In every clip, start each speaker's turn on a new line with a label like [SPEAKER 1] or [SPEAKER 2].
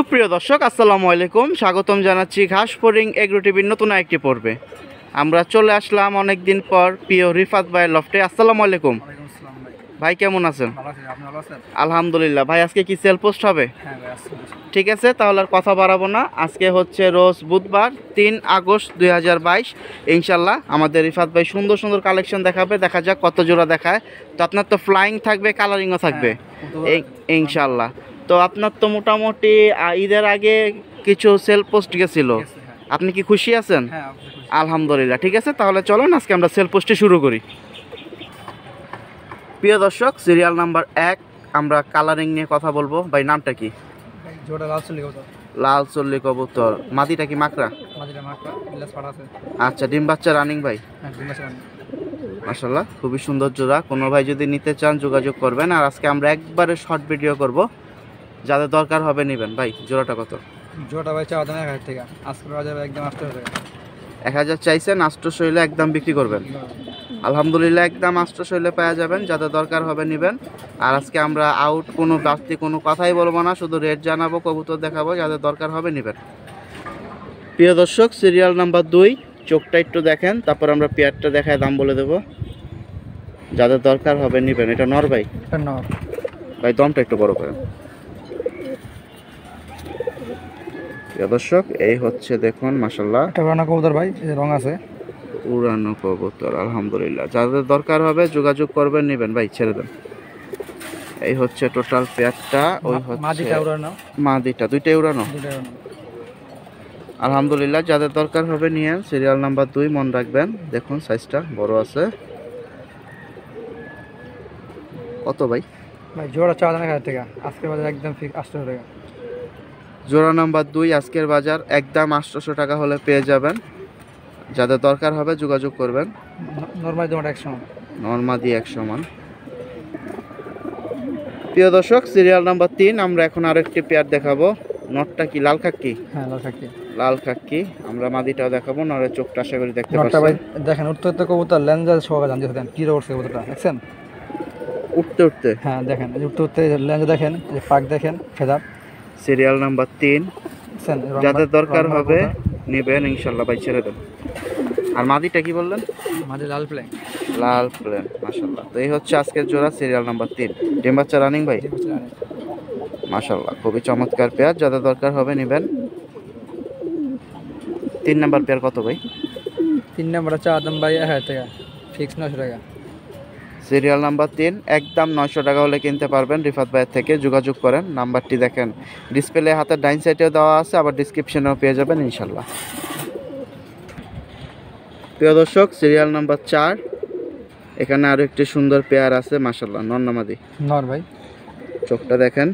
[SPEAKER 1] সুপ্রিয় দর্শক আসসালামু আলাইকুম। স্বাগতম জানাচ্ছি ঘাস ফরিং এগ্রো টিভির নতুন একটি পর্বে। আমরা চলে আসলাম অনেক দিন পর প্রিয় রিফাত ভাইয়ের লফটে। আসসালামু আলাইকুম।
[SPEAKER 2] ভাই।
[SPEAKER 1] কেমন আছেন? আলহামদুলিল্লাহ। ভাই আজকে কি সেল পোস্ট হবে?
[SPEAKER 2] হ্যাঁ আসছি
[SPEAKER 1] ঠিক আছে তাহলে আর কথা বাড়াবো না। আজকে হচ্ছে রোজ বুধবার তিন আগস্ট দুই হাজার বাইশ। ইনশাল্লাহ আমাদের রিফাত ভাই সুন্দর সুন্দর কালেকশন দেখাবে। দেখা যাক কত জোড়া দেখায়। তো আপনার তো ফ্লাইং থাকবে কালারিংও থাকবে। ইনশাল্লাহ তো আপনার তো মোটামুটি ঈদের আগে কিছু সেল পোস্ট গেছিল। আপনি কি খুশি আছেন?
[SPEAKER 2] হ্যাঁ।
[SPEAKER 1] আলহামদুলিল্লাহ। ঠিক আছে তাহলে চলুন আজকে আমরা সেল পোস্টে শুরু করি। প্রিয় দর্শক সিরিয়াল নাম্বার এক আমরা কালারিং নিয়ে কথা বলব। ভাই নামটা কি?
[SPEAKER 2] লাল
[SPEAKER 1] চল্লি কবুতর। মাদিটা কি মাকড়া? আচ্ছা ডিম বাচ্চা রানিং ভাই?
[SPEAKER 2] হ্যাঁ
[SPEAKER 1] মাসাল্লাহ খুবই সুন্দর জোড়া। কোনো ভাই যদি নিতে চান যোগাযোগ করবেন। আর আজকে আমরা একবারে শর্ট ভিডিও করব। যাদের দরকার হবে নেবেন। ভাই জোড়াটা কত?
[SPEAKER 2] জোড়াটা ভাই চাওয়া দাম এক হাজার টাকা। আজকের বাজারে একদম আসতে হবে
[SPEAKER 1] এক হাজার চাইছেন আষ্ট শৈলে একদম বিক্রি করবেন। আলহামদুলিল্লাহ একদম আষ্ট শৈলে পাওয়া যাবেন যাদের দরকার হবে নেবেন। আর আজকে আমরা আউট কোনো বাড়তি কোনো কথাই বলব না শুধু রেট জানাব কবুতর দেখাবো যাদের দরকার হবে নেবেন। প্রিয় দর্শক সিরিয়াল নাম্বার দুই চোখটা একটু দেখেন তারপর আমরা পেয়ারটা দেখায় দাম বলে দেবো। যাদের দরকার হবে নেবেন এটা নর ভাই?
[SPEAKER 2] নর।
[SPEAKER 1] ভাই দমটা একটু বড় করেন। প্রিয় দর্শক এই হচ্ছে দেখুন মাসাল্লাহ
[SPEAKER 2] রানা কবুতর ভাই রং আছে।
[SPEAKER 1] উড়ানো কবুতর আলহামদুলিল্লাহ। যাদের দরকার হবে যোগাযোগ করবেন নেবেন। ভাই ছেড়ে দেন। এই হচ্ছে টোটাল পেয়ারটা ওই হচ্ছে মাদিটা দুইটাই উড়ানো। আলহামদুলিল্লাহ যাদের দরকার হবে নিয়ে সিরিয়াল নাম্বার দুই মন রাখবেন। দেখুন সাইজটা বড় আছে। কত ভাই?
[SPEAKER 2] ভাই জোড়া হাজার টাকা। আজকের বাজারে একদম ফিক্স আসতে হবে টাকা।
[SPEAKER 1] জোড়া নাম্বার দুই আজকের বাজার একদম আটশোশো টাকা হলে পেয়ে যাবেন। যাদের দরকার হবে যোগাযোগ করবেন।
[SPEAKER 2] নর্মালি তোমার একশো
[SPEAKER 1] নর্মাদি এক সমান। প্রিয় দর্শক সিরিয়াল নাম্বার তিন আমরা এখন আরেকটি পেয়ার দেখাবো। নটটা কি লাল খাক্কি
[SPEAKER 2] হ্যাঁ লাল থাকি
[SPEAKER 1] লাল খাক্কি আমরা মাদিটাও দেখাবো নরের চোখটা আশা করি দেখতে
[SPEAKER 2] ভাই দেখেন উঠতে উঠতে কবুতর লেন্সা সবাই জানতে দেন কি উঠছে কবুতরটা দেখছেন?
[SPEAKER 1] উঠতে উঠতে।
[SPEAKER 2] হ্যাঁ দেখেন উঠতে উঠতে লেন্সা দেখেন যে পাক দেখেন ফেদার।
[SPEAKER 1] সিরিয়াল নাম্বার তিন। যাদের দরকার হবে। নেবেন ইনশাল্লাহ ভাই ছেড়ে দেন। আর মাদিটা কি বললেন?
[SPEAKER 2] মাদি লাল প্লেন
[SPEAKER 1] লাল প্লেন মাশাল্লাহ। তো এই হচ্ছে আজকের জোড়া সিরিয়াল নাম্বার তিন। ডিম বাচ্চা রানিং ভাই? মাশাল্লাহ খুবই চমৎকার পেয়ার। যাদের দরকার হবে নেবেন। তিন নাম্বার পেয়ার কত ভাই?
[SPEAKER 2] তিন নম্বর হচ্ছে আদম ভাই হ্যাঁ টাকা। ফিক্স নশো টাকা।
[SPEAKER 1] সিরিয়াল নাম্বার তিন একদম নয়শো টাকা হলে কিনতে পারবেন। রিফাত ভাইয়ের থেকে যোগাযোগ করেন নাম্বারটি দেখেন। ডিসপ্লে হাতের ডাইন সাইডেও দেওয়া আছে আবার ডিসক্রিপশনেও পেয়ে যাবেন ইনশাল্লাহ। প্রিয় দর্শক সিরিয়াল নাম্বার চার এখানে আরও একটি সুন্দর পেয়ার আছে মাসাল্লাহ নন্নামাদি
[SPEAKER 2] নর ভাই।
[SPEAKER 1] চোখটা দেখেন।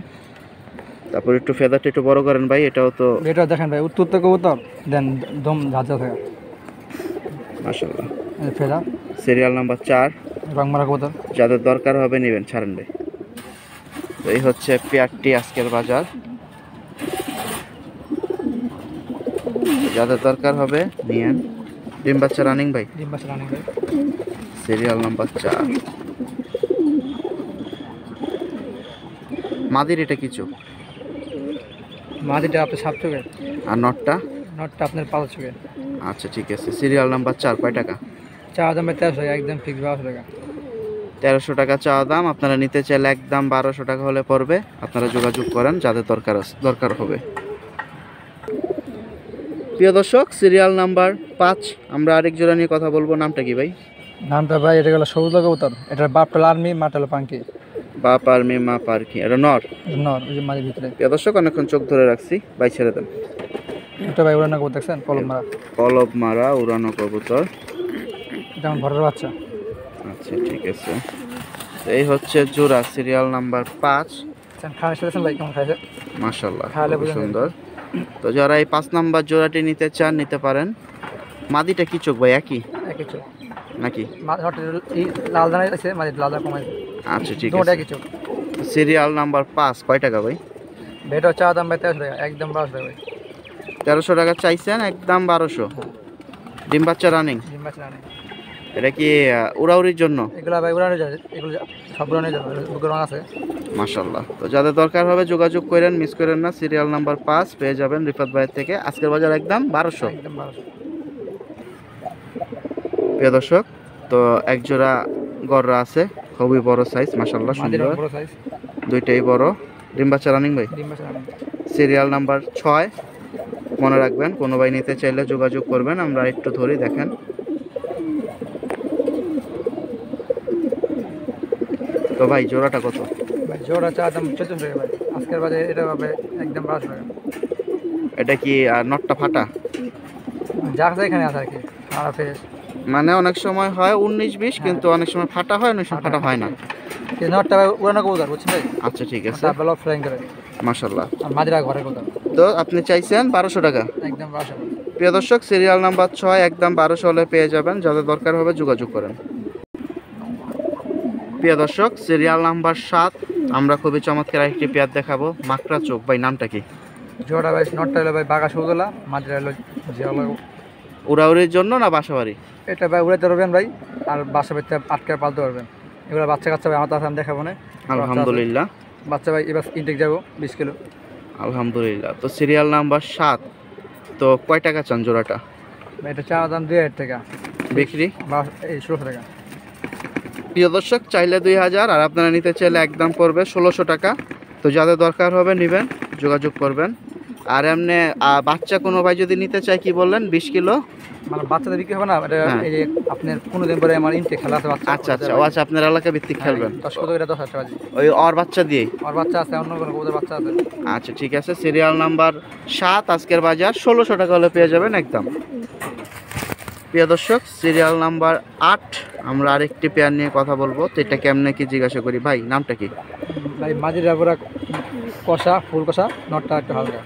[SPEAKER 1] তারপর একটু ফেদারটা একটু বড় করেন ভাই এটাও তো
[SPEAKER 2] এটা দেখেন ভাই উত্তর তো কবুতর। দেন দম ঝাঁঝা থাকে
[SPEAKER 1] মাসাল্লাহ
[SPEAKER 2] ফেদা
[SPEAKER 1] সিরিয়াল নাম্বার চার।
[SPEAKER 2] রং মারা কবুতর?
[SPEAKER 1] যাদের দরকার হবে নেবেন ছাড়েন ভাই। তো এই হচ্ছে পেয়ারটি আজকের বাজার। যাদের দরকার হবে নিয়েন। ডিম বাচ্চা রানিং ভাই?
[SPEAKER 2] ডিম বাচ্চা রানি ভাই।
[SPEAKER 1] সিরিয়াল নাম্বার চার। মাদির এটা কিছু
[SPEAKER 2] মাঝিটা আপনি সাত চোখে
[SPEAKER 1] আর নটটা?
[SPEAKER 2] নটটা আপনার পাঁচ চোখে
[SPEAKER 1] আচ্ছা ঠিক আছে। সিরিয়াল নাম্বার চার কয় টাকা?
[SPEAKER 2] চা দাম তেরোশো টাকা একদম ফিক্স বারোশো টাকা।
[SPEAKER 1] তেরোশো টাকা চাওয়া দাম আপনারা নিতে চাইলে একদম বারোশো টাকা হলে পড়বে। আপনারা যোগাযোগ করেন যাদের দরকার আছে- দরকার হবে। প্রিয় দর্শক সিরিয়াল নাম্বার পাঁচ আমরা আরেক জোড়া নিয়ে কথা বলব। নামটা কি ভাই?
[SPEAKER 2] নামটা ভাই এটা গেলো সবুজ কবুতর এটার বাপটা আর্মি মাটা পাঙ্কি।
[SPEAKER 1] বা পারমি মা পারকি এটা নর?
[SPEAKER 2] নর ওই যে মাঝের ভিতরে।
[SPEAKER 1] প্রিয় দর্শক অনেকক্ষণ চোখ ধরে রাখছি ভাই ছেড়ে দেন।
[SPEAKER 2] এটা ভাই ওরা না কবুতর দেখছেন? কলম মারা।
[SPEAKER 1] কলব মারা উড়ানো কবুতর।
[SPEAKER 2] আমার ঘরের বাচ্চা।
[SPEAKER 1] আচ্ছা ঠিক আছে। এই হচ্ছে জোড়া সিরিয়াল নাম্বার পাঁচ।
[SPEAKER 2] যাবে।
[SPEAKER 1] সুন্দর। তো যারা এই পাঁচ নাম্বার জোড়াটি নিতে চান নিতে পারেন। মাদিটা কি চোখ ভাই একই?
[SPEAKER 2] একই চোখ।
[SPEAKER 1] নাকি?
[SPEAKER 2] লাল দানা আছে মাঝে লাল দানা কমাইছে
[SPEAKER 1] আচ্ছা ঠিক
[SPEAKER 2] দুটো
[SPEAKER 1] আছে।
[SPEAKER 2] একই চোখ।
[SPEAKER 1] সিরিয়াল নাম্বার পাঁচ কয় টাকা ভাই?
[SPEAKER 2] ভেটো চা দাম ভাই তেরোশো টাকা একদম বারোশো টাকা ভাই।
[SPEAKER 1] তেরোশো টাকা চাইছেন একদম বারোশো। ডিম বাচ্চা রানিং
[SPEAKER 2] ডিম বাচ্চা রানি
[SPEAKER 1] এটা কি উড়াউড়ির জন্য?
[SPEAKER 2] এগুলো ভাই উড়ানো যাবে এগুলো সব উড়ানো যাবে বুকের রং আছে।
[SPEAKER 1] মাশাল্লাহ তো যাদের দরকার হবে যোগাযোগ করেন মিস করেন না সিরিয়াল নাম্বার পাঁচ পেয়ে যাবেন রিফাত ভাইয়ের থেকে। আজকের বাজার একদম বারোশো। প্রিয় দর্শক তো এক জোড়া গররা আছে খুবই বড় সাইজ মাশাল্লাহ সুন্দর। দুইটাই বড়। ডিম বাচ্চা রানিং ভাই। সিরিয়াল নাম্বার ছয়। মনে রাখবেন কোনো ভাই নিতে চাইলে যোগাযোগ করবেন আমরা একটু ধরি দেখেন। ভাই জোড়াটা কত?
[SPEAKER 2] ভাই জোড়া চা দাম টাকা ভাই। আজকের বাজারে এটা হবে একদম বারোশো টাকা।
[SPEAKER 1] এটা কি আর নটটা ফাটা?
[SPEAKER 2] যা এখানে আছে আর কি আর ফ্রেশ
[SPEAKER 1] মানে অনেক সময় হয় উনিশ বিশ কিন্তু অনেক সময় ফাটা হয় অনেক সময় ফাটা হয় না।
[SPEAKER 2] নটটা উড়ানো কবুতর বুঝছেন ভাই?
[SPEAKER 1] আচ্ছা ঠিক আছে।
[SPEAKER 2] তার বেলা ফ্লাইং করে।
[SPEAKER 1] মাশাল্লাহ
[SPEAKER 2] আর মাদিরা ঘরে কবুতর।
[SPEAKER 1] তো আপনি চাইছেন বারোশো টাকা?
[SPEAKER 2] একদম বারোশো
[SPEAKER 1] প্রিয় দর্শক সিরিয়াল নাম্বার ছয় একদম বারোশো হলে পেয়ে যাবেন। যাদের দরকার হবে যোগাযোগ করেন। প্রিয় দর্শক সিরিয়াল নাম্বার সাত আমরা খুবই চমৎকার একটি পেয়ার দেখাবো। মাকড়া চোখ ভাই নামটা কি?
[SPEAKER 2] জোড়া ভাই নটটা হলো ভাই বাঘা সৌদলা মাদিরা হলো জিয়ালা।
[SPEAKER 1] উড়াউড়ির জন্য না বাসাবাড়ি?
[SPEAKER 2] এটা ভাই উড়াইতে পারবেন ভাই আর বাসা বাচ্চা আটকে পালতে পারবেন। এগুলো বাচ্চা কাচ্চা ভাই আমার তো আমি দেখাবো না।
[SPEAKER 1] আলহামদুলিল্লাহ।
[SPEAKER 2] বাচ্চা ভাই এবার ইনটেক যাব বিশ কিলো।
[SPEAKER 1] আলহামদুলিল্লাহ। তো সিরিয়াল নাম্বার সাত তো কয় টাকা চান জোড়াটা?
[SPEAKER 2] এটা চা দাম দুই হাজার টাকা।
[SPEAKER 1] বিক্রি?
[SPEAKER 2] বা এই ষোলোশো টাকা।
[SPEAKER 1] প্রিয় দর্শক চাইলে দুই হাজার আর আপনারা নিতে চাইলে একদম পড়বে ষোলোশো টাকা। তো যাদের দরকার হবে নেবেন যোগাযোগ করবেন। আর এমনি বাচ্চা কোনো ভাই যদি নিতে চায় কি বললেন? বিশ কিলো?
[SPEAKER 2] মানে বাচ্চাদের বিক্রি হবে না?
[SPEAKER 1] হ্যাঁ।
[SPEAKER 2] আপনার পনেরো দিন পরে আমার ইনটেক খেলা আছে
[SPEAKER 1] আচ্ছা আচ্ছা। ও আচ্ছা আপনার এলাকা ভিত্তিক খেলবেন।
[SPEAKER 2] দশ কত করে? দশ হাজার
[SPEAKER 1] ওই বাচ্চা দিয়ে
[SPEAKER 2] আর বাচ্চা আছে অন্য কোনো কবুতর বাচ্চা আছে।
[SPEAKER 1] আচ্ছা ঠিক আছে। সিরিয়াল নাম্বার সাত আজকের বাজার। ষোলোশো টাকা হলে পেয়ে যাবেন একদম। প্রিয় দর্শক সিরিয়াল নাম্বার আট আমরা আরেকটি পেয়ার নিয়ে কথা বলব। তো এটা কেমনে কি জিজ্ঞাসা করি? ভাই নামটা কি?
[SPEAKER 2] ভাই মাঝিরা পুরা কষা ফুল কষা নটটা একটু হালকা।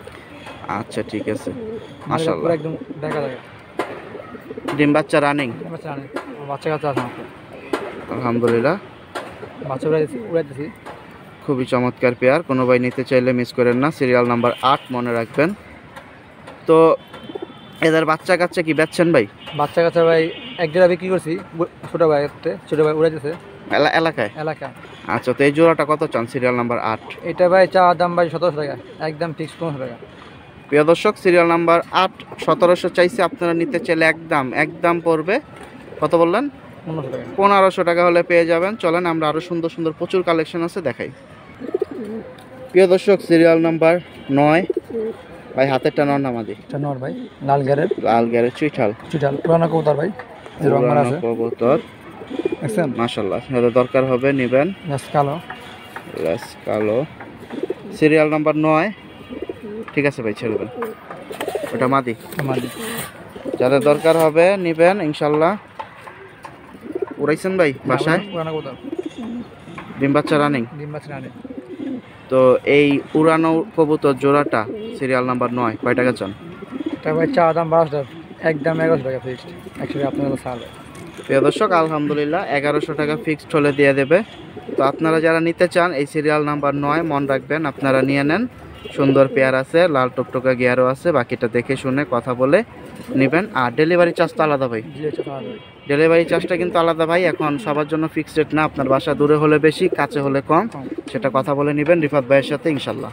[SPEAKER 1] আচ্ছা ঠিক আছে।
[SPEAKER 2] পুরো একদম দেখা যায়
[SPEAKER 1] ডিম বাচ্চা রানিং
[SPEAKER 2] বাচ্চা কাচ্চা আছে
[SPEAKER 1] আলহামদুলিল্লাহ।
[SPEAKER 2] বাচ্চা উড়াইতেছি
[SPEAKER 1] খুবই চমৎকার পেয়ার কোনো ভাই নিতে চাইলে মিস করেন না। সিরিয়াল নাম্বার আট মনে রাখবেন। তো এদের বাচ্চা কাচ্চা কি বেচছেন ভাই?
[SPEAKER 2] বাচ্চা কাচ্চা ভাই এক জায়গা বিক্রি করছি ছোট ভাই ছোট ভাই উড়াইতেছে।
[SPEAKER 1] এলা- এলাকায়?
[SPEAKER 2] এলাকা।
[SPEAKER 1] আচ্ছা তো এই জোড়াটা কত চান? সিরিয়াল নাম্বার আট।
[SPEAKER 2] এটা ভাই চা দাম ভাই সতেরোশো টাকা একদম ফিক্স পনেরোশো টাকা।
[SPEAKER 1] প্রিয় দর্শক সিরিয়াল নাম্বার আট সতেরোশো চাইছে আপনারা নিতে চাইলে একদম একদম পড়বে। কত বললেন?
[SPEAKER 2] পনেরোশো টাকা।
[SPEAKER 1] হলে পেয়ে যাবেন। চলেন আমরা আরও সুন্দর সুন্দর প্রচুর কালেকশন আছে দেখাই। প্রিয় দর্শক সিরিয়াল নাম্বার নয় ভাই হাতেরটা নর নামাদি
[SPEAKER 2] এটা নর ভাই লাল গ্যারের
[SPEAKER 1] লাল গ্যারে চুইঠাল।
[SPEAKER 2] চুইঠাল পুরানো কবুতর ভাই এই রং মারা আছে।
[SPEAKER 1] কবুতর।
[SPEAKER 2] দেখছেন?
[SPEAKER 1] মাশাল্লাহ যাদের দরকার হবে নেবেন।
[SPEAKER 2] কালো।
[SPEAKER 1] লেস কালো। সিরিয়াল নাম্বার নয়। ঠিক আছে ভাই ছেড়ে দেন ওটা মাদি।
[SPEAKER 2] মাদি।
[SPEAKER 1] যাদের দরকার হবে নেবেন ইনশাল্লাহ। উড়াইছেন ভাই বাসায়?
[SPEAKER 2] পুরানো কবুতর।
[SPEAKER 1] ডিম বাচ্চা রানিং
[SPEAKER 2] ডিম বাচ্চা আনে
[SPEAKER 1] তো এই উড়ানো কবুতর জোড়াটা সিরিয়াল নাম্বার নয়। কয় টাকা চান?
[SPEAKER 2] ভাই চা দাম বারোশো একদম এগারোশো টাকা ফিক্সড একশো আপনাদের সাল
[SPEAKER 1] প্রিয় দর্শক আলহামদুলিল্লাহ এগারোশো টাকা ফিক্সড হলে দিয়ে দেবে। তো আপনারা যারা নিতে চান এই সিরিয়াল নাম্বার নয় মন রাখবেন আপনারা নিয়ে নেন। সুন্দর পেয়ার আছে লাল টকটকা গিয়ারও আছে বাকিটা দেখে শুনে কথা বলে নেবেন। আর ডেলিভারি চার্জ তো আলাদা ভাই। ডেলিভারি চার্জটা কিন্তু আলাদা ভাই। এখন সবার জন্য ফিক্সড রেট না আপনার বাসা দূরে হলে বেশি কাছে হলে কম।
[SPEAKER 2] কম।
[SPEAKER 1] সেটা কথা বলে নেবেন রিফাত ভাইয়ের সাথে ইনশাল্লাহ।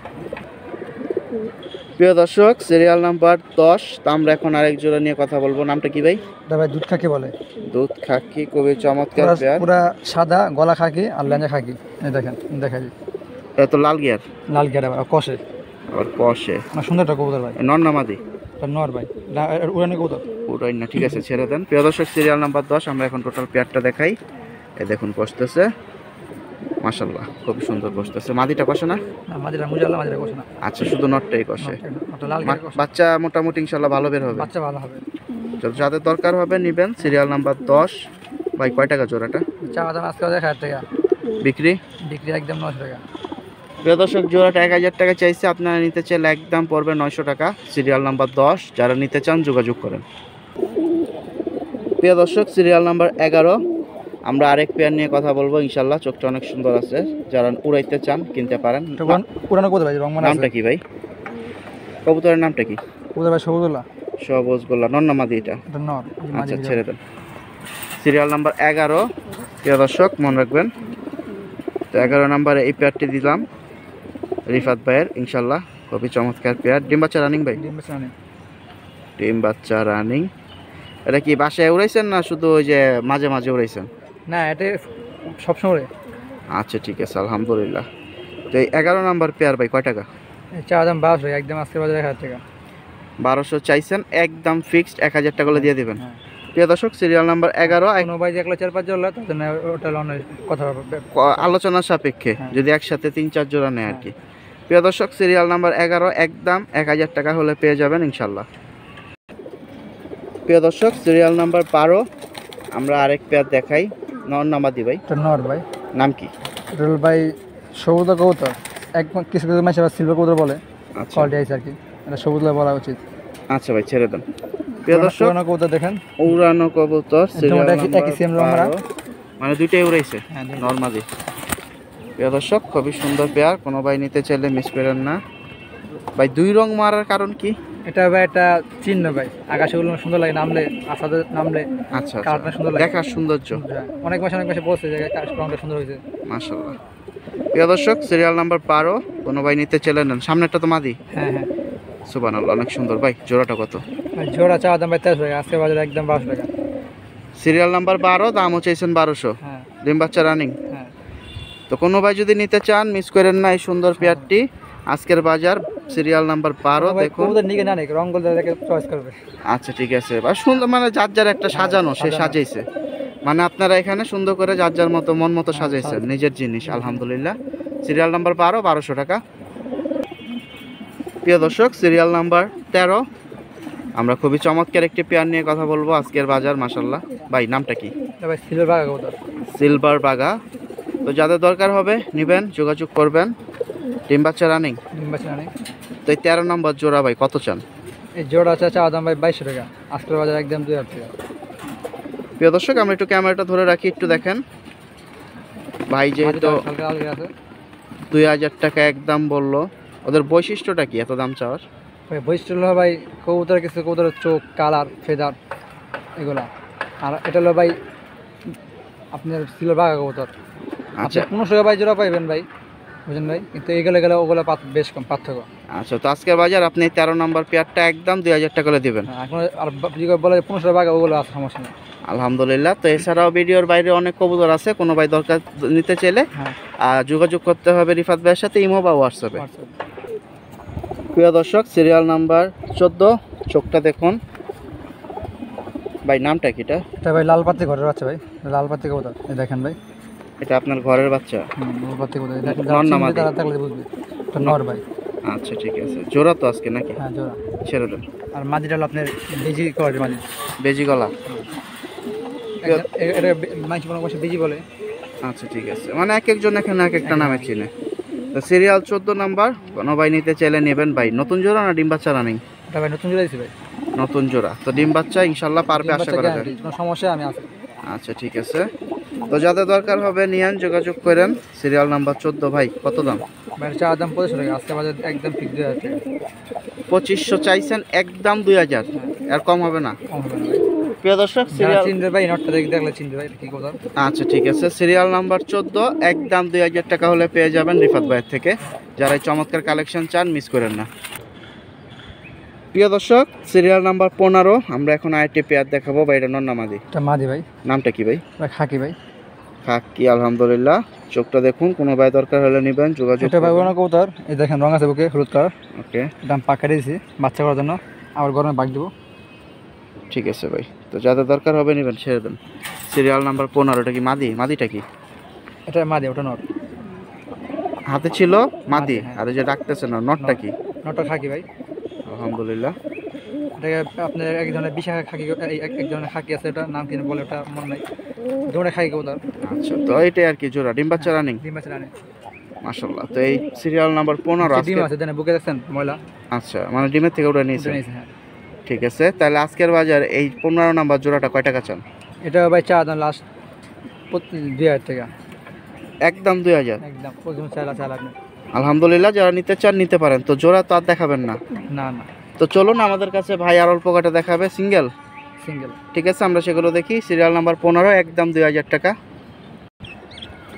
[SPEAKER 1] প্রিয় দর্শক সিরিয়াল নাম্বার দশ তা আমরা এখন আরেক জোড়া নিয়ে কথা বলব। নামটা কি ভাই?
[SPEAKER 2] ভাই দুধ খাকি বলে।
[SPEAKER 1] দুধ খাকি খুবই চমৎকার
[SPEAKER 2] পুরা- সাদা গলা খাকি আর লেঞ্জা খাকি। দেখেন দেখা যায়
[SPEAKER 1] এটা তো লাল গিয়ার
[SPEAKER 2] লাল গিয়ার ভাই কষে।
[SPEAKER 1] আবার কষে।
[SPEAKER 2] অনেক সুন্দর একটা কবুতর ভাই।
[SPEAKER 1] নর নামাদি
[SPEAKER 2] নর ভাই। উড়ানি কবুতর।
[SPEAKER 1] পুরোই না ঠিক আছে ছেড়ে দেন। প্রিয় দর্শক সিরিয়াল নাম্বার দশ আমরা এখন টোটাল পেয়ারটা দেখাই। এ দেখুন কষতেছে। মাশাল্লাহ খুব সুন্দর কষতেছে মাদিটা কষে না?
[SPEAKER 2] মাঝিরা মুজাল্লা মাঝিরা কষে না।
[SPEAKER 1] আচ্ছা শুধু নটটাই
[SPEAKER 2] কষে।
[SPEAKER 1] বাচ্চা মোটামুটি ইনশাল্লাহ ভালো বের হবে।
[SPEAKER 2] বাচ্চা ভালো হবে।
[SPEAKER 1] যাদের দরকার হবে নেবেন। সিরিয়াল নাম্বার দশ। ভাই কয় টাকা জোড়াটা
[SPEAKER 2] চা দাম আজকে এক হাজার টাকা।
[SPEAKER 1] বিক্রি?
[SPEAKER 2] বিক্রি একদম নশো টাকা।
[SPEAKER 1] প্রিয় দর্শক জোড়াটা এক হাজার টাকা চাইছে। আপনারা নিতে চাইলে একদম পড়বে নয়শো টাকা। সিরিয়াল নাম্বার দশ। যারা নিতে চান যোগাযোগ করেন। প্রিয় দর্শক সিরিয়াল নাম্বার এগারো। আমরা আরেক পেয়ার নিয়ে কথা বলব ইনশাল্লাহ। চোখটা অনেক সুন্দর আছে। যারা উড়াইতে চান কিনতে পারেন।
[SPEAKER 2] পুরানো কবুতর ভাই
[SPEAKER 1] নামটা কি ভাই? কবুতরের নামটা কি?
[SPEAKER 2] কবুতর ভাই
[SPEAKER 1] এটা?
[SPEAKER 2] নর
[SPEAKER 1] আচ্ছা ছেড়ে দেন। সিরিয়াল নাম্বার এগারো। প্রিয় দর্শক মনে রাখবেন। তো এগারো নম্বরে এই পেয়ারটি দিলাম। রিফাত ভাইয়ের ইনশাল্লাহ। খুবই চমৎকার পেয়ার ডিম বাচ্চা রানিং ভাই?
[SPEAKER 2] ডিম বাচ্চা
[SPEAKER 1] ডিম বাচ্চা রানিং এটা কি বাসায় উড়াইছেন না শুধু ওই যে মাঝে মাঝে উড়াইছেন?
[SPEAKER 2] না এটা সবসময়।
[SPEAKER 1] আচ্ছা ঠিক আছে আলহামদুলিল্লাহ। তো এই এগারো নাম্বার পেয়ার ভাই কয় টাকা?
[SPEAKER 2] চা দাম বারোশো একদম আজকে বাজারে এক হাজার টাকা।
[SPEAKER 1] বারোশো চাইছেন একদম ফিক্সড এক হাজার টাকা করে দিয়ে দিবেন।
[SPEAKER 2] হ্যাঁ।
[SPEAKER 1] প্রিয় দর্শক সিরিয়াল নাম্বার এগারো। আলোচনার সাপেক্ষে
[SPEAKER 2] হ্যাঁ।
[SPEAKER 1] যদি একসাথে তিন চার জোড়া নেয় আর কি। প্রিয় দর্শক সিরিয়াল নাম্বার এগারো একদম এক হাজার টাকা হলে পেয়ে যাবেন ইনশাল্লাহ। প্রিয় দর্শক সিরিয়াল নাম্বার বারো আমরা আরেক পেয়ার দেখাই। নামাদি ভাই।
[SPEAKER 2] এটা নর ভাই।
[SPEAKER 1] নাম কি?
[SPEAKER 2] হলো ভাই সবুজ কবুতর। এক কিছু কিছু মাসে সিলভার কবুতর বলে
[SPEAKER 1] আচ্ছা।
[SPEAKER 2] কোয়ালিটি আছে আর কি। এটা সবুজ বলা উচিত।
[SPEAKER 1] আচ্ছা ভাই ছেড়ে দেন। প্রিয় দর্শক
[SPEAKER 2] পুরোনো কবুতর দেখেন।
[SPEAKER 1] উড়ানো কবুতর
[SPEAKER 2] একই-।
[SPEAKER 1] বারো। মানে দুইটাই উড়াইছে
[SPEAKER 2] হ্যাঁ
[SPEAKER 1] নর্মালি প্রিয় দর্শক খুবই সুন্দর পেয়ার কোনো ভাই নিতে চাইলে মিস করেন না। ভাই দুই রং মারার কারণ কি?
[SPEAKER 2] এটা ভাই একটা চিহ্ন ভাই। আকাশে গুলো সুন্দর লাগে নামলে আসাদের নামলে
[SPEAKER 1] আচ্ছা আচ্ছা।
[SPEAKER 2] কালারটা সুন্দর লাগে।
[SPEAKER 1] দেখার সৌন্দর্য।
[SPEAKER 2] হ্যাঁ, অনেক মাসে অনেক মাসে বলছে যে কাশ রংটা সুন্দর হয়েছে।
[SPEAKER 1] মাশাল্লাহ প্রিয় দর্শক সিরিয়াল নাম্বার বারো কোনো ভাই নিতে চলে নেন। সামনেরটা তো মাদি।
[SPEAKER 2] হ্যাঁ হ্যাঁ।
[SPEAKER 1] সুবান অনেক সুন্দর। ভাই জোড়াটা কত?
[SPEAKER 2] জোড়া চা দাম ভাই তেরোশো টাকা আজকে বাজারে একদম বারোশো টাকা।
[SPEAKER 1] সিরিয়াল নাম্বার বারো দামও চাইছেন বারোশো।
[SPEAKER 2] হ্যাঁ।
[SPEAKER 1] ডিম বাচ্চা রানিং
[SPEAKER 2] হ্যাঁ।
[SPEAKER 1] তো কোনো ভাই যদি নিতে চান মিস করেন না এই সুন্দর পেয়ারটি আজকের বাজার সিরিয়াল নাম্বার বারো দেখুন।
[SPEAKER 2] কবুতর না নেই রংগুলো দেখে চয়েস করবে।
[SPEAKER 1] আচ্ছা ঠিক আছে। বা সুন্দর মানে যার যার একটা সাজানো সে সাজাইছে। মানে আপনারা এখানে সুন্দর করে যার যার মতো মন মতো
[SPEAKER 2] হ্যাঁ,
[SPEAKER 1] সাজাইছেন
[SPEAKER 2] সাজাইছে।
[SPEAKER 1] নিজের জিনিস আলহামদুলিল্লাহ। সিরিয়াল নাম্বার বারো বারোশো টাকা। প্রিয় দর্শক সিরিয়াল নাম্বার তেরো। আমরা খুবই চমৎকার একটি পেয়ার নিয়ে কথা বলব আজকের বাজার মাসাল্লাহ ভাই নামটা কি?
[SPEAKER 2] ভাই সিলভার বাগা
[SPEAKER 1] সিলভার বাগা তো যাদের দরকার হবে নেবেন যোগাযোগ করবেন। ডিম বাচ্চা রানিং?
[SPEAKER 2] ডিম বাচ্চা নেই
[SPEAKER 1] তো এই তেরো নম্বর জোড়া ভাই কত চান?
[SPEAKER 2] এই জোড়া চা চা দাম ভাই বাইশশো টাকা। আজকের বাজারে একদম দুই হাজার টাকা।
[SPEAKER 1] প্রিয় দর্শক আমরা একটু ক্যামেরাটা ধরে রাখি একটু দেখেন। ভাই যেহেতু দুই হাজার টাকা একদম বলল। ওদের বৈশিষ্ট্যটা কি এত দাম চাওয়ার?
[SPEAKER 2] ভাই বৈশিষ্ট্য হলো ভাই কবুতর কিছু কবুতরের চোখ কালার ফেদার এগুলা। আর এটা হলো ভাই আপনার সিলভার বাগা কবুতর।
[SPEAKER 1] আচ্ছা।
[SPEAKER 2] পনেরোশো টাকা ভাই জোড়া পাইবেন ভাই। বুঝলেন ভাই? কিন্তু এইগুলো গেলে ওগুলো বেশ কম পার্থক্য।
[SPEAKER 1] আচ্ছা তো আজকের বাজার আপনি তেরো নম্বর পেয়ারটা একদম দুই হাজার টাকা করে দিবেন।
[SPEAKER 2] হ্যাঁ, এখন আর বলে পনেরোশো টাকা ওগুলো আছে সমস্যা নেই।
[SPEAKER 1] আলহামদুলিল্লাহ তো এছাড়াও ভিডিওর বাইরে অনেক কবুতর আছে কোনো ভাই দরকার নিতে চাইলে
[SPEAKER 2] হ্যাঁ।
[SPEAKER 1] আর যোগাযোগ করতে হবে রিফাত ভাইয়ের সাথে ইমো বা হোয়াটসঅ্যাপে প্রিয় দর্শক সিরিয়াল নাম্বার চোদ্দ চোখটা দেখুন। ভাই নামটা কি এটা?
[SPEAKER 2] ভাই লাল পাতি ঘরের বাচ্চা ভাই লাল পাতি কবুতর দেখেন ভাই।
[SPEAKER 1] এটা আপনার ঘরের বাচ্চা?
[SPEAKER 2] থাকলে বুঝবে। নর ভাই।
[SPEAKER 1] আচ্ছা ঠিক আছে। জোড়া তো আজকে নাকি?
[SPEAKER 2] হ্যাঁ জোড়া।
[SPEAKER 1] ছেড়ে দেন
[SPEAKER 2] আর মাদিটা হলো আপনার বেজি মাদি।
[SPEAKER 1] বেজি গলা।
[SPEAKER 2] এটা মানুষ কোনো বসে বেজি বলে।
[SPEAKER 1] আচ্ছা ঠিক আছে। মানে এক একজন এখানে এক একটা নামে চিনে। তো সিরিয়াল চোদ্দ নাম্বার। কোনো ভাই নিতে চাইলে নেবেন ভাই। নতুন জোড়া না ডিম বাচ্চা রানিং
[SPEAKER 2] এটা ভাই নতুন জোড়া দিছি ভাই।
[SPEAKER 1] নতুন জোড়া। তো ডিম বাচ্চা ইনশাল্লাহ পারবে আশা করা যায়।
[SPEAKER 2] কোনো সমস্যা আমি আছি
[SPEAKER 1] আচ্ছা ঠিক আছে। তো যাদের দরকার হবে নিয়ান যোগাযোগ করেন। সিরিয়াল নাম্বার চোদ্দ ভাই কত দাম?
[SPEAKER 2] চা দাম পঁচিশশো টাকা আজকে বাজার একদম দুই হাজার
[SPEAKER 1] পঁচিশশো চাইছেন একদম দুই হাজার। আর কম হবে না। প্রিয় দর্শক সিরিয়াল
[SPEAKER 2] চিনবে ভাই নটটা দেখে দেখলে চিনবে ভাই কি কথা?
[SPEAKER 1] আচ্ছা ঠিক আছে। সিরিয়াল নাম্বার চোদ্দ একদম দুই হাজার টাকা হলে পেয়ে যাবেন রিফাত ভাইয়ের থেকে। যারা এই চমৎকার কালেকশন চান মিস করেন না। প্রিয় দর্শক সিরিয়াল নাম্বার পনেরো আমরা এখন আইটি পেয়ার দেখাবো। বা এটা নন্নামাদি
[SPEAKER 2] এটা মাদি ভাই।
[SPEAKER 1] নামটা কি ভাই?
[SPEAKER 2] ভাই খাকি ভাই।
[SPEAKER 1] খাকি আলহামদুলিল্লাহ। চোখটা দেখুন কোনো ভাই দরকার হলে নেবেন যোগাযোগ
[SPEAKER 2] এটা ভাই ওনা কবুতর। এই দেখেন রং আছে বুকে হলুদ কালার
[SPEAKER 1] ওকে।
[SPEAKER 2] আমি পাকা দিয়েছি বাচ্চা করার জন্য। আবার গরমে বাগ দেবো।
[SPEAKER 1] ঠিক আছে ভাই। তো যাদের দরকার হবে নেবেন ছেড়ে দেন। সিরিয়াল নাম্বার পনেরো এটা কি মাদি? মাদিটা কি?
[SPEAKER 2] এটা মাদি ওটা নট
[SPEAKER 1] হাতে ছিল মাদি
[SPEAKER 2] মাদি, হ্যাঁ।
[SPEAKER 1] আর যে ডাকতেছে না নটটা কি?
[SPEAKER 2] নটটা খাকি ভাই।
[SPEAKER 1] আলহামদুলিল্লাহ।
[SPEAKER 2] এটাকে আপনার এক ধরনের বিশাখা খাকি এক ধরনের খাকি আছে ওটা নাম কিনে বলে ওটা মনে নাই। দুটো খাকি কবুতর
[SPEAKER 1] আচ্ছা তো এটাই আর কি জোড়া। ডিম বাচ্চা রানিং?
[SPEAKER 2] ডিম আছে রানে।
[SPEAKER 1] মাশাল্লাহ তো এই সিরিয়াল নাম্বার পনেরো
[SPEAKER 2] ডিম আছে জানেন বুকে দেখছেন ময়লা?
[SPEAKER 1] আচ্ছা মানে ডিমের থেকে ওটা নিয়েছে?
[SPEAKER 2] হ্যাঁ।
[SPEAKER 1] ঠিক আছে তাহলে আজকের বাজার এই পনেরো নাম্বার জোড়াটা কয় টাকা চান?
[SPEAKER 2] এটা ভাই চা দাম লাস্ট দুই হাজার টাকা।
[SPEAKER 1] একদম দুই হাজার।
[SPEAKER 2] একদম প্রথম চাল আপনি।
[SPEAKER 1] আলহামদুলিল্লাহ যারা নিতে চান নিতে পারেন। তো জোড়া তো আর দেখাবেন না?
[SPEAKER 2] না না।
[SPEAKER 1] তো চলুন আমাদের কাছে ভাই আর অল্প কটা দেখাবে? সিঙ্গেল
[SPEAKER 2] সিঙ্গেল
[SPEAKER 1] ঠিক আছে আমরা সেগুলো দেখি। সিরিয়াল নাম্বার পনেরো একদম দুই হাজার টাকা।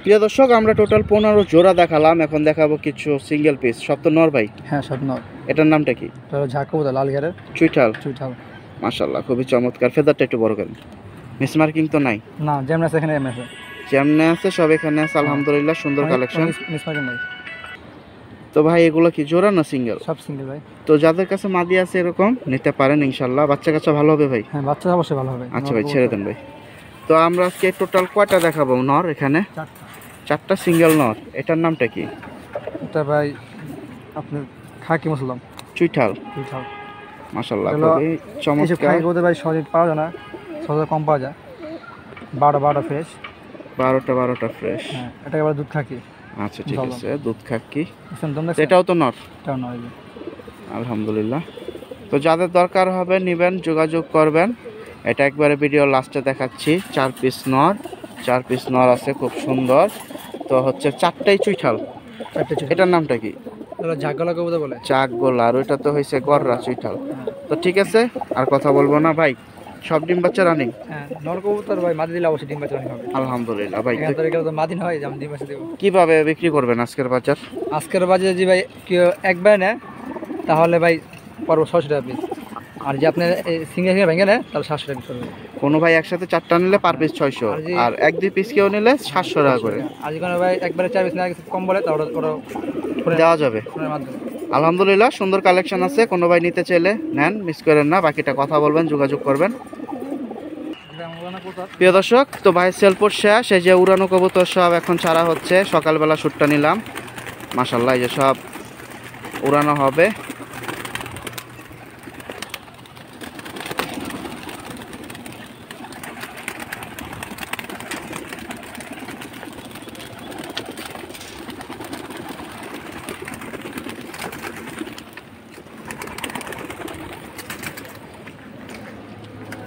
[SPEAKER 1] প্রিয় দর্শক আমরা টোটাল পনেরো জোড়া দেখালাম। এখন দেখাবো কিছু সিঙ্গেল পিস সব তো নর ভাই?
[SPEAKER 2] হ্যাঁ সব নর।
[SPEAKER 1] এটার নামটা কি?
[SPEAKER 2] হলো লাল ঘেরের
[SPEAKER 1] চুইঠাল।
[SPEAKER 2] চুইঠাল।
[SPEAKER 1] মাশাল্লাহ খুবই চমৎকার। ফেদারটা একটু বড় করেন। মিস মার্কিং তো নাই?
[SPEAKER 2] না যেমন আছে এখানে
[SPEAKER 1] যেমনে আছে সব এখানে আছে। আলহামদুলিল্লাহ সুন্দর কালেকশন
[SPEAKER 2] মিস মার্কেট নাই।
[SPEAKER 1] তো ভাই এগুলো কি জোড়া না সিঙ্গেল?
[SPEAKER 2] সব সিঙ্গেল ভাই।
[SPEAKER 1] তো যাদের কাছে মাদি আছে এরকম নিতে পারেন ইনশাল্লাহ। বাচ্চা কাচ্চা ভালো হবে ভাই?
[SPEAKER 2] হ্যাঁ বাচ্চা অবশ্যই ভালো হবে।
[SPEAKER 1] আচ্ছা ভাই ছেড়ে দেন ভাই। তো আমরা আজকে টোটাল কয়টা দেখাবো নর এখানে?
[SPEAKER 2] চারটা।
[SPEAKER 1] চারটা সিঙ্গেল নর। এটার নামটা কি?
[SPEAKER 2] এটা ভাই আপনার খাকি মুসলাম
[SPEAKER 1] চুইঠাল।
[SPEAKER 2] চুইঠাল।
[SPEAKER 1] মাশাল্লাহ
[SPEAKER 2] এগুলো-
[SPEAKER 1] খুবই চমৎকার।
[SPEAKER 2] খাকি কবুতর ভাই সহজে পাওয়া যায় না। সহজে কম পাওয়া যায়। বারো বারোটা ফ্রেশ
[SPEAKER 1] বারোটা বারোটা ফ্রেশ
[SPEAKER 2] হ্যাঁ এটাকে আবার দুধ খাকি।
[SPEAKER 1] আচ্ছা ঠিক আছে। দুধ
[SPEAKER 2] বুঝছেন
[SPEAKER 1] এটাও তো নর। আলহামদুলিল্লাহ। তো যাদের দরকার হবে নেবেন যোগাযোগ করবেন। এটা একবারে ভিডিও লাস্টে দেখাচ্ছি। চার পিস নর। চার পিস নর আছে খুব সুন্দর। তো হচ্ছে চারটাই চুইঠাল। এটার নামটা কি? চাক গোলা আর ওইটা তো হয়েছে গররা চুইঠাল। তো ঠিক আছে আর কথা বলব না ভাই। সব ডিম বাচ্চা রানিং?
[SPEAKER 2] হ্যাঁ নর কবুতর ভাই মাদি দিলে অবশ্যই ডিম বাচ্চা অনেক হবে।
[SPEAKER 1] আলহামদুলিল্লাহ ভাই
[SPEAKER 2] তো মাদি হয় যেমন ডিম বাচ্চা দেবো।
[SPEAKER 1] কীভাবে বিক্রি করবেন আজকের বাজার?
[SPEAKER 2] আজকের বাজে যদি ভাই কেউ একবার নেয় তাহলে ভাই পড়ব ছশো টাকা পিস আর যে আপনার সিঙ্গেল সিঙ্গেল ভেঙে নেয় তাহলে সাতশো টাকা পড়বে।
[SPEAKER 1] কোনো ভাই একসাথে চারটা নিলে পার পিস ছয়শো
[SPEAKER 2] আর
[SPEAKER 1] এক দুই পিস কেউ নিলে সাতশো টাকা করে।
[SPEAKER 2] আর যদি কোনো ভাই একবারে চার পিস না কম বলে তাহলে ওটা
[SPEAKER 1] দেওয়া যাবে।
[SPEAKER 2] মাধ্যমে।
[SPEAKER 1] আলহামদুলিল্লাহ, সুন্দর কালেকশন আছে। কোনো ভাই নিতে চাইলে নেন মিস করেন না, বাকিটা কথা বলবেন, যোগাযোগ করবেন। প্রিয় দর্শক, তো ভাই সেলপোর শেষ, এই যে উড়ানো কবুতর সব এখন ছাড়া হচ্ছে, সকালবেলা শ্যুটটা নিলাম। মাসাল্লাহ এই যে সব উড়ানো হবে।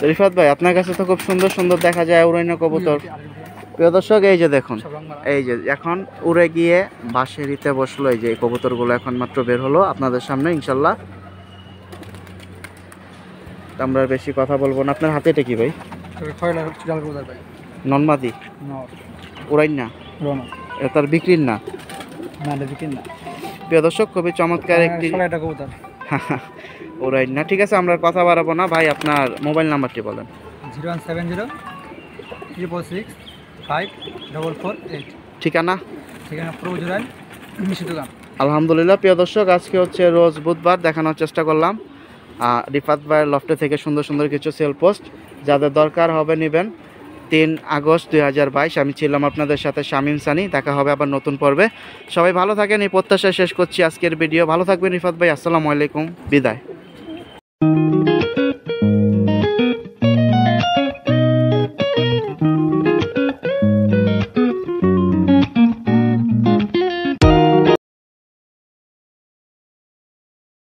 [SPEAKER 1] তো রিফাত ভাই আপনার কাছে তো খুব সুন্দর সুন্দর দেখা যায় উড়ানো কবুতর। প্রিয় দর্শক এই যে দেখুন। এই যে এখন উড়ে গিয়ে বাঁশেরিতে বসল এই যে এই কবুতরগুলো এখন মাত্র বের হলো আপনাদের সামনে ইনশাল্লাহ। আমরা বেশি কথা বলব না। আপনার হাতে এটা কি ভাই? ননমাদি? উড়াইন? না তার বিক্রির না? প্রিয় দর্শক খুবই চমৎকার একটি
[SPEAKER 2] একটা কবুতর
[SPEAKER 1] না ঠিক আছে আমরা কথা বাড়াবো না। ভাই আপনার মোবাইল নাম্বারটি বলেন।
[SPEAKER 2] Zero one seven zero triple six five double four eight
[SPEAKER 1] ঠিকানা?
[SPEAKER 2] ঠিকানা প্রভু জোড়াই মিষ্টি দোকান।
[SPEAKER 1] আলহামদুলিল্লাহ প্রিয় দর্শক আজকে হচ্ছে রোজ বুধবার দেখানোর চেষ্টা করলাম। রিফাত ভাইয়ের লফটে থেকে সুন্দর সুন্দর কিছু সেল পোস্ট যাদের দরকার হবে নেবেন। তিন আগস্ট দুই হাজার বাইশ। আমি ছিলাম আপনাদের সাথে শামিম সানি। দেখা হবে আবার নতুন পর্বে। সবাই ভালো থাকেন। এই প্রত্যাশা শেষ করছি আজকের ভিডিও। ভালো থাকবেন রিফাত ভাই। আসসালামু আলাইকুম। বিদায়।